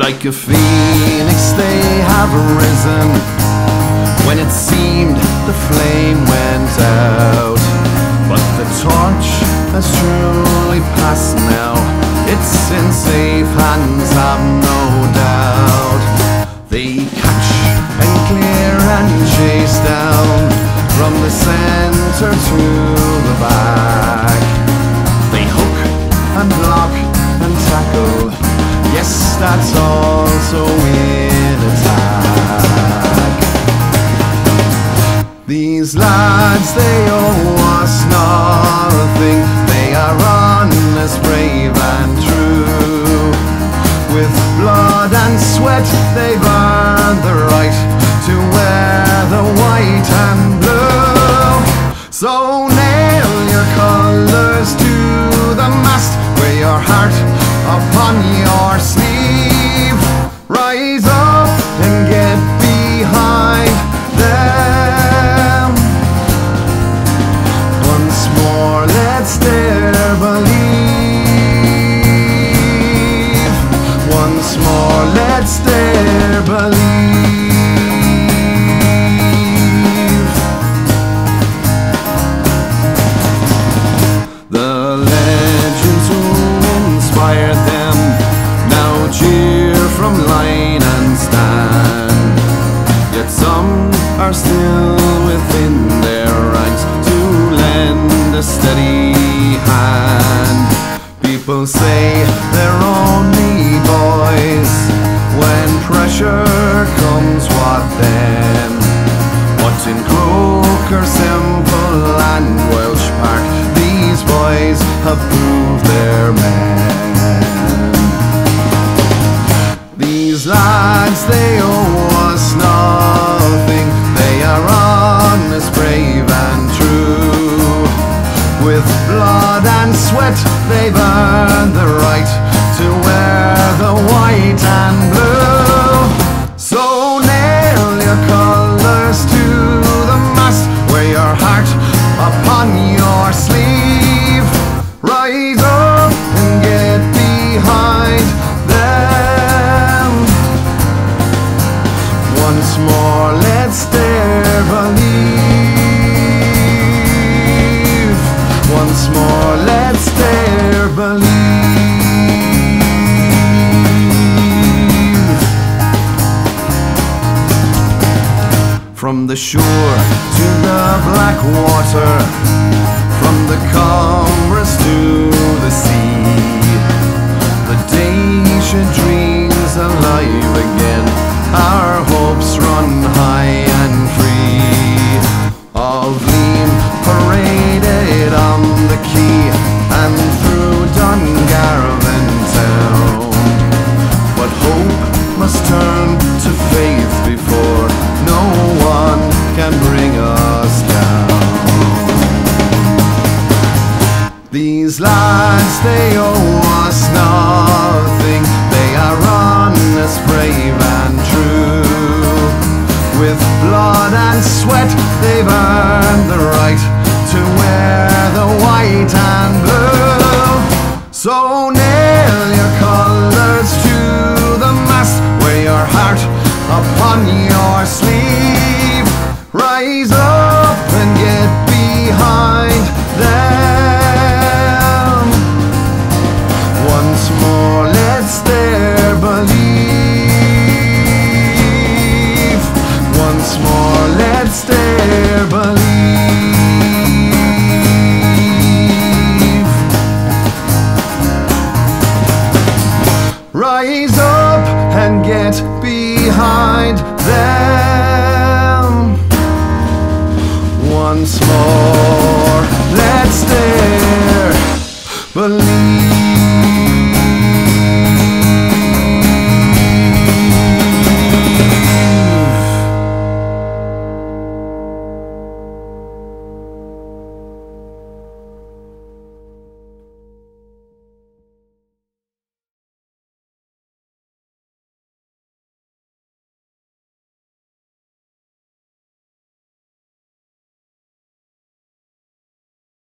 Like a phoenix they have risen When it seemed the flame went out But the torch has truly passed now. It's in safe hands, I've no doubt. They catch and clear and chase down From the center to the back. They hook and block that's also in attack. These lads, they owe us nothing. They are honest, brave and true. With blood and sweat they've earned the right To wear the white and blue. So believe The legends who inspired them now cheer from line and stand. Yet some are still within their ranks to lend a steady hand. People say they're only boys pressure comes. What then? But in Croker, Semple and Walsh Park, these boys have proved they're men. These lads, they owe us nothing. They are honest, brave and true. With blood and sweat, they've earned From the Suir to the Blackwater, from the Comeraghs to the sea. They owe us nothing. They are honest, brave and true. With blood and sweat, they've earned the right to wear the white and blue. So nail your colours to the mast, wear your heart upon your sleeve. believe.